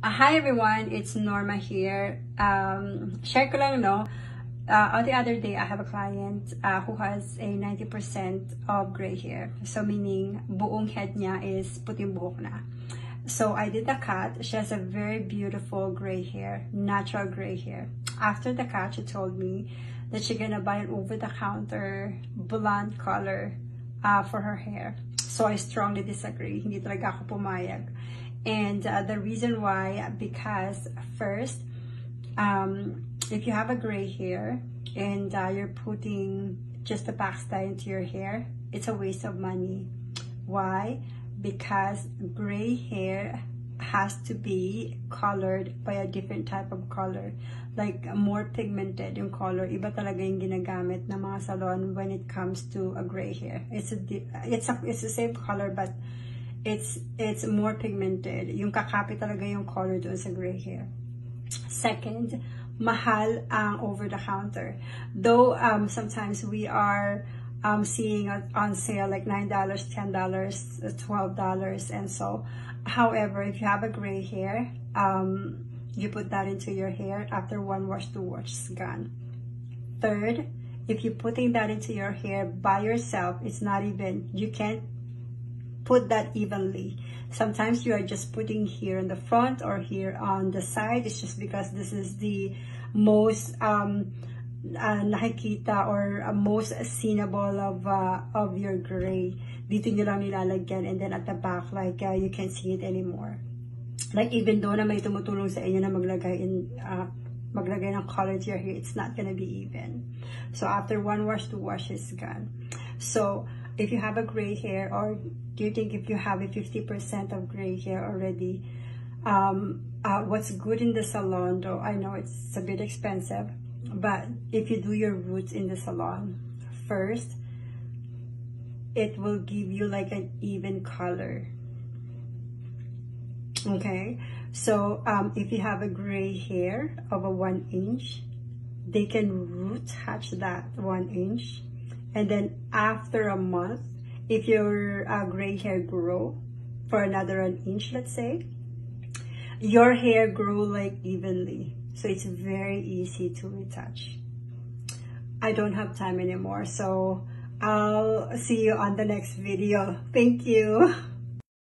Uh, hi everyone, it's Norma here. Um, share ko lang no, uh, on the other day I have a client uh, who has a 90% of gray hair. So meaning buong head niya is puting buhok na. So I did the cut. She has a very beautiful gray hair, natural gray hair. After the cut, she told me that she's gonna buy an over-the-counter blonde color uh, for her hair. So I strongly disagree. Hindi talaga ako pumayag. And uh, the reason why, because first, um, if you have a gray hair and uh, you're putting just a back style into your hair, it's a waste of money. Why? Because gray hair has to be colored by a different type of color. Like more pigmented yung color. Iba talaga yung ginagamit ng mga salon when it comes to a gray hair. It's a, it's a, it's the same color but it's it's more pigmented. Yung kakapit talaga yung color doon sa gray hair. Second, mahal ang over-the-counter. Though um, sometimes we are um, seeing on sale like $9, $10, $12 and so. However, if you have a gray hair, um, you put that into your hair after one wash, two wash, it's gone. Third, if you're putting that into your hair by yourself, it's not even, you can't put that evenly. Sometimes you are just putting here in the front or here on the side. It's just because this is the most um, uh, nakikita or uh, most seeable of uh, of your gray. Dito nyo lang nilalagyan and then at the back like uh, you can't see it anymore. Like even though na may tumutulong sa inyo na maglagay in uh, maglagay ng color to your hair, it's not gonna be even. So after one wash, two wash is gone. So if you have a gray hair or do you think if you have a 50% of gray hair already, um, uh, what's good in the salon though, I know it's a bit expensive, but if you do your roots in the salon first, it will give you like an even color. Okay, so um, if you have a gray hair of a one inch, they can root touch that one inch and then after a month if your uh, gray hair grow for another an inch let's say your hair grow like evenly. So it's very easy to retouch. I don't have time anymore so i'll see you on the next video. Thank you